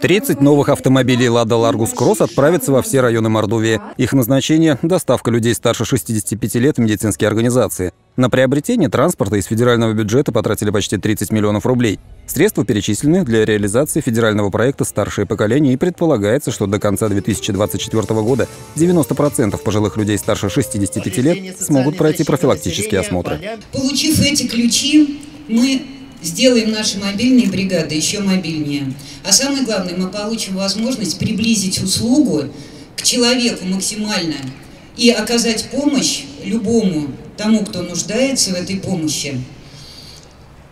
30 новых автомобилей «Лада Ларгус Кросс» отправятся во все районы Мордовии. Их назначение – доставка людей старше 65 лет в медицинские организации. На приобретение транспорта из федерального бюджета потратили почти 30 миллионов рублей. Средства перечислены для реализации федерального проекта «Старшее поколение» и предполагается, что до конца 2024 года 90% пожилых людей старше 65 лет смогут пройти профилактические осмотры. Получив эти ключи, мы сделаем наши мобильные бригады еще мобильнее. А самое главное, мы получим возможность приблизить услугу к человеку максимально и оказать помощь любому тому, кто нуждается в этой помощи,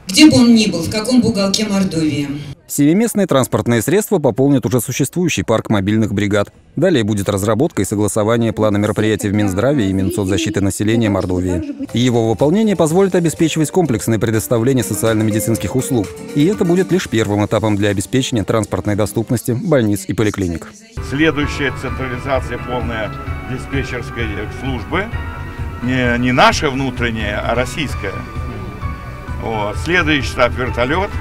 где бы он ни был, в каком бы уголке Мордовии. Семиместные транспортные средства пополнят уже существующий парк мобильных бригад. Далее будет разработка и согласование плана мероприятий в Минздраве и Минсоцзащиты населения Мордовии. Его выполнение позволит обеспечивать комплексное предоставление социально-медицинских услуг. И это будет лишь первым этапом для обеспечения транспортной доступности больниц и поликлиник. Следующая централизация полная диспетчерской службы. Не, не наша внутренняя, а российская. Вот. Следующий штаб вертолет –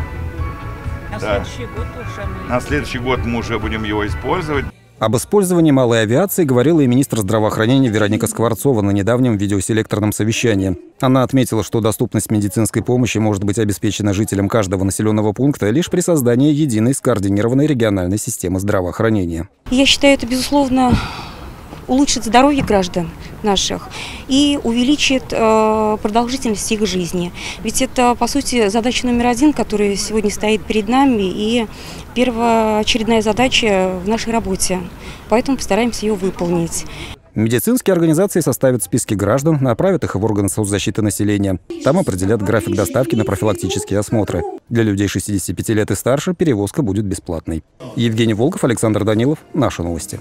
на да. следующий год уже мы... На следующий год мы уже будем его использовать. Об использовании малой авиации говорила и министр здравоохранения Вероника Скворцова на недавнем видеоселекторном совещании. Она отметила, что доступность медицинской помощи может быть обеспечена жителям каждого населенного пункта лишь при создании единой скоординированной региональной системы здравоохранения. Я считаю, это, безусловно, улучшит здоровье граждан наших и увеличит э, продолжительность их жизни. Ведь это, по сути, задача номер один, которая сегодня стоит перед нами, и первоочередная задача в нашей работе. Поэтому постараемся ее выполнить. Медицинские организации составят списки граждан, направят их в органы соцзащиты населения. Там определят график доставки на профилактические осмотры. Для людей 65 лет и старше перевозка будет бесплатной. Евгений Волков, Александр Данилов. Наши новости.